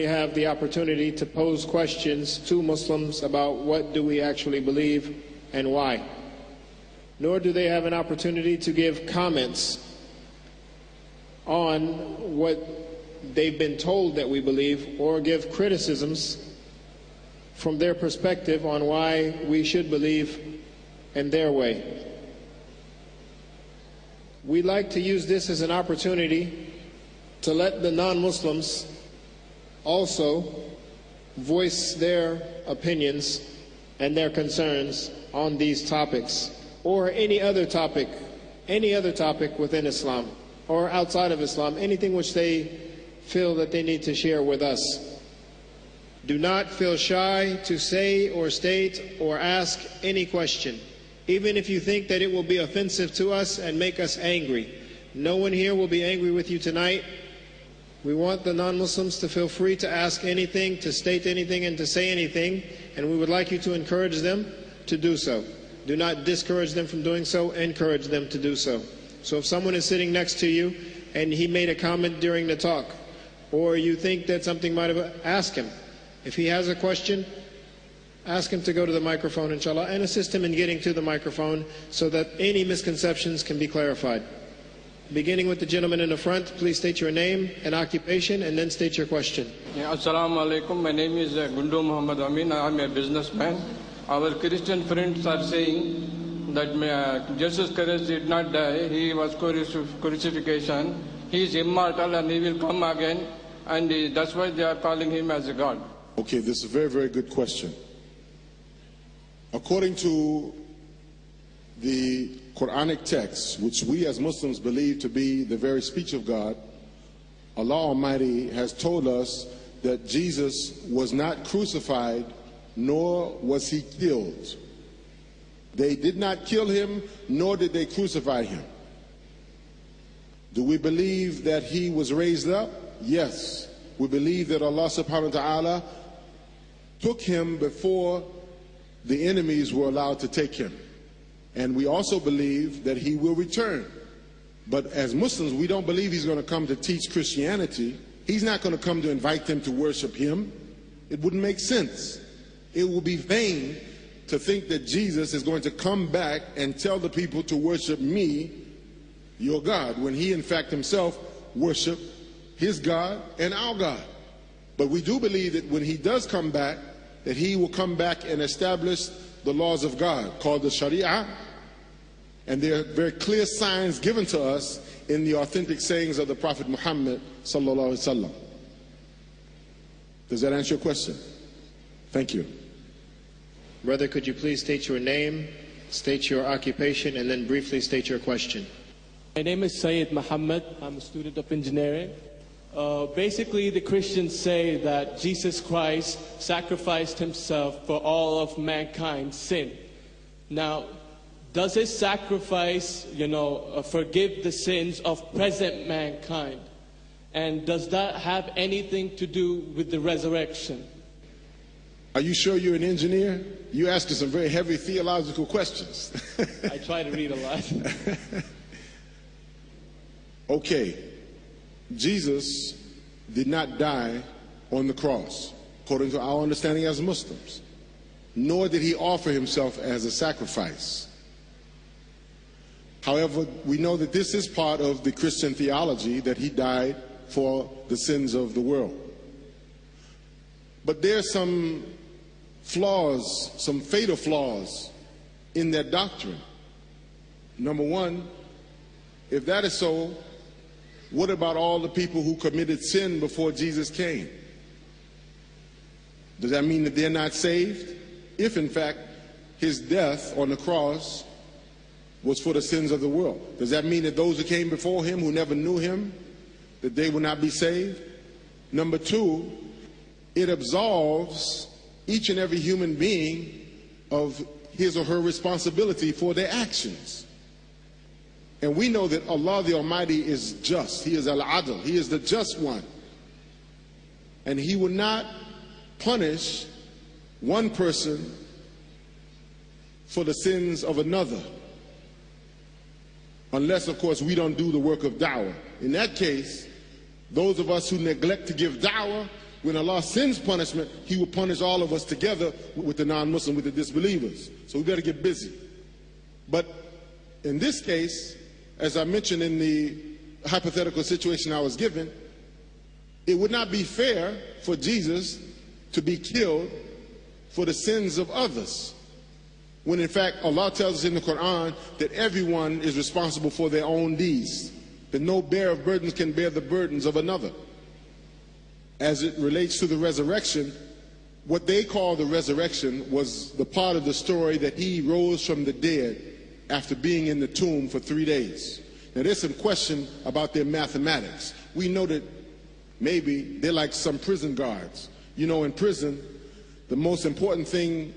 We have the opportunity to pose questions to Muslims about what do we actually believe and why. Nor do they have an opportunity to give comments on what they've been told that we believe or give criticisms from their perspective on why we should believe in their way. We like to use this as an opportunity to let the non Muslims also voice their opinions and their concerns on these topics or any other topic, any other topic within Islam or outside of Islam, anything which they feel that they need to share with us. Do not feel shy to say or state or ask any question, even if you think that it will be offensive to us and make us angry. No one here will be angry with you tonight. We want the non Muslims to feel free to ask anything, to state anything, and to say anything, and we would like you to encourage them to do so. Do not discourage them from doing so, encourage them to do so. So if someone is sitting next to you and he made a comment during the talk, or you think that something might have, ask him. If he has a question, ask him to go to the microphone, inshallah, and assist him in getting to the microphone so that any misconceptions can be clarified. Beginning with the gentleman in the front, please state your name and occupation and then state your question. Yeah, Assalamu alaikum. My name is uh, Gundu Muhammad Amin. I am a businessman. Our Christian friends are saying that uh, Jesus Christ did not die. He was crucif- crucifixion. He is immortal and he will come again. And uh, that's why they are calling him as a God. Okay, this is a very, very good question. According to the Quranic texts, which we as Muslims believe to be the very speech of God, Allah Almighty has told us that Jesus was not crucified nor was he killed. They did not kill him, nor did they crucify him. Do we believe that he was raised up? Yes. We believe that Allah subhanahu wa ta'ala took him before the enemies were allowed to take him. And we also believe that he will return. But as Muslims, we don't believe he's going to come to teach Christianity. He's not going to come to invite them to worship him. It wouldn't make sense. It will be vain to think that Jesus is going to come back and tell the people to worship me, your God, when he in fact himself worshiped his God and our God. But we do believe that when he does come back, that he will come back and establish the laws of God called the Sharia. And there are very clear signs given to us in the authentic sayings of the Prophet Muhammad sallallahu alaihi wasallam. Does that answer your question? Thank you. Brother, could you please state your name, state your occupation, and then briefly state your question? My name is Syed Muhammad. I'm a student of engineering. Uh, basically, the Christians say that Jesus Christ sacrificed himself for all of mankind's sin. Now, does his sacrifice, you know, uh, forgive the sins of present mankind? And does that have anything to do with the resurrection? Are you sure you're an engineer? You're asking some very heavy theological questions. I try to read a lot. okay, Jesus did not die on the cross, according to our understanding as Muslims, nor did he offer himself as a sacrifice. However, we know that this is part of the Christian theology that he died for the sins of the world. But there are some flaws, some fatal flaws in that doctrine. Number one, if that is so, what about all the people who committed sin before Jesus came? Does that mean that they're not saved? If, in fact, his death on the cross was for the sins of the world, does that mean that those who came before him who never knew him, that they will not be saved? Number two, it absolves each and every human being of his or her responsibility for their actions. And we know that Allah the Almighty is just. He is Al Adl. He is the just one. And He will not punish one person for the sins of another. Unless, of course, we don't do the work of da'wah. In that case, those of us who neglect to give da'wah, When Allah sends punishment, He will punish all of us together with the non Muslim, with the disbelievers. So we better get busy. But in this case, as I mentioned in the hypothetical situation I was given, it would not be fair for Jesus to be killed for the sins of others. When in fact, Allah tells us in the Quran that everyone is responsible for their own deeds, that no bearer of burdens can bear the burdens of another. As it relates to the resurrection, what they call the resurrection was the part of the story that he rose from the dead after being in the tomb for three days. Now, there's some question about their mathematics. We know that maybe they're like some prison guards. You know, in prison, the most important thing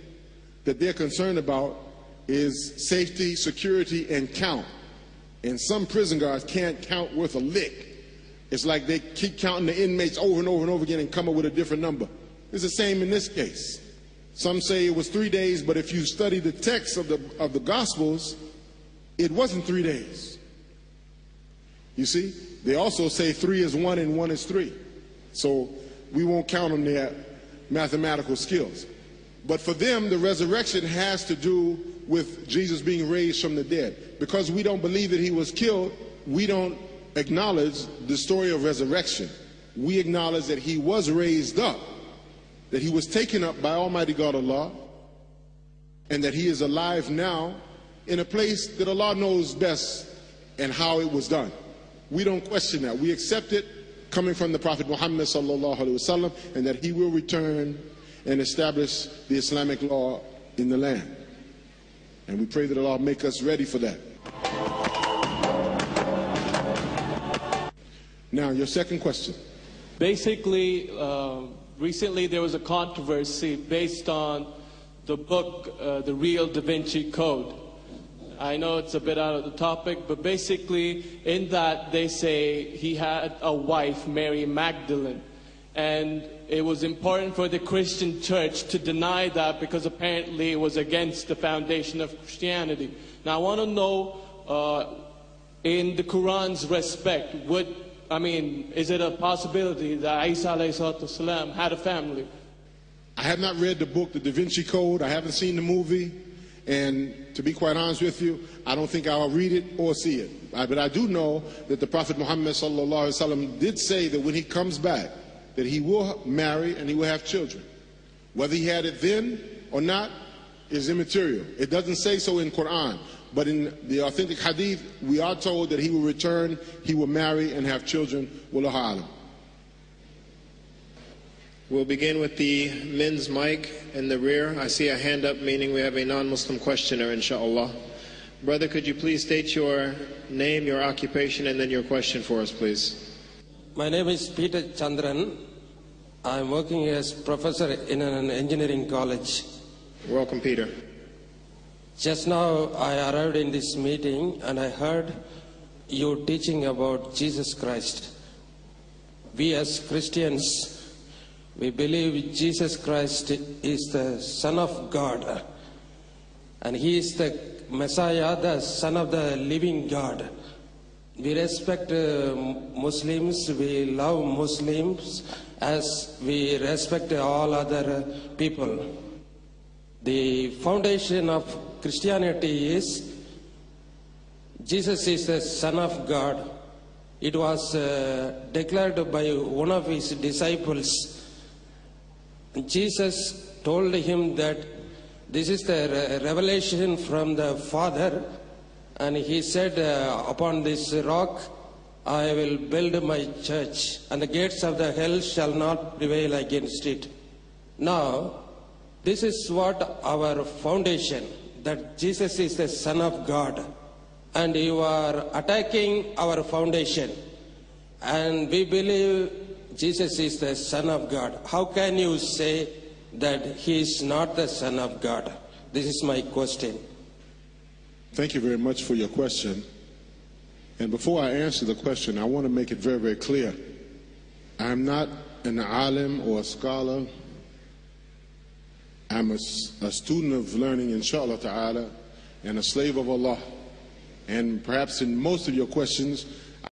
that they're concerned about is safety, security, and count. And some prison guards can't count worth a lick. It's like they keep counting the inmates over and over and over again and come up with a different number. It's the same in this case. Some say it was three days, but if you study the text of the, of the Gospels, it wasn't three days. You see? They also say three is one and one is three. So we won't count on their mathematical skills. But for them, the resurrection has to do with Jesus being raised from the dead. Because we don't believe that he was killed, we don't acknowledge the story of resurrection. We acknowledge that he was raised up, that he was taken up by Almighty God Allah, and that he is alive now in a place that Allah knows best and how it was done. We don't question that. We accept it coming from the Prophet Muhammad sallallahu alaihi wasallam, and that he will return and establish the Islamic law in the land. And we pray that Allah make us ready for that. Now, your second question. Basically, uh, recently there was a controversy based on the book, uh, The Real Da Vinci Code. I know it's a bit out of the topic, but basically, in that they say he had a wife, Mary Magdalene. And it was important for the Christian church to deny that because apparently it was against the foundation of Christianity. Now, I want to know, uh, in the Quran's respect, would, I mean, is it a possibility that Isa والسلام, had a family? I have not read the book, The Da Vinci Code. I haven't seen the movie. And to be quite honest with you, I don't think I'll read it or see it. I, but I do know that the Prophet Muhammad sallallahu did say that when he comes back, that he will marry and he will have children. Whether he had it then or not is immaterial. It doesn't say so in Quran, but in the authentic hadith, we are told that he will return, he will marry and have children. Wallahu alam. We'll begin with the men's mic in the rear. I see a hand up, meaning we have a non-Muslim questioner, inshallah. Brother, could you please state your name, your occupation, and then your question for us, please? My name is Peter Chandran. I'm working as professor in an engineering college. Welcome, Peter. Just now I arrived in this meeting and I heard you teaching about Jesus Christ. We as Christians, we believe Jesus Christ is the Son of God and He is the Messiah, the Son of the living God. We respect uh, Muslims, we love Muslims as we respect all other people. The foundation of Christianity is Jesus is the Son of God. It was uh, declared by one of his disciples. Jesus told him that this is the revelation from the Father, and he said, uh, Upon this rock I will build my church, and the gates of the hell shall not prevail against it. Now, this is what our foundation that Jesus is the Son of God, and you are attacking our foundation, and we believe Jesus is the Son of God. How can you say that he is not the Son of God? This is my question. Thank you very much for your question. And before I answer the question, I want to make it very, very clear. I'm not an alim or a scholar. I'm a, a student of learning, inshallah ta'ala, and a slave of Allah. And perhaps in most of your questions,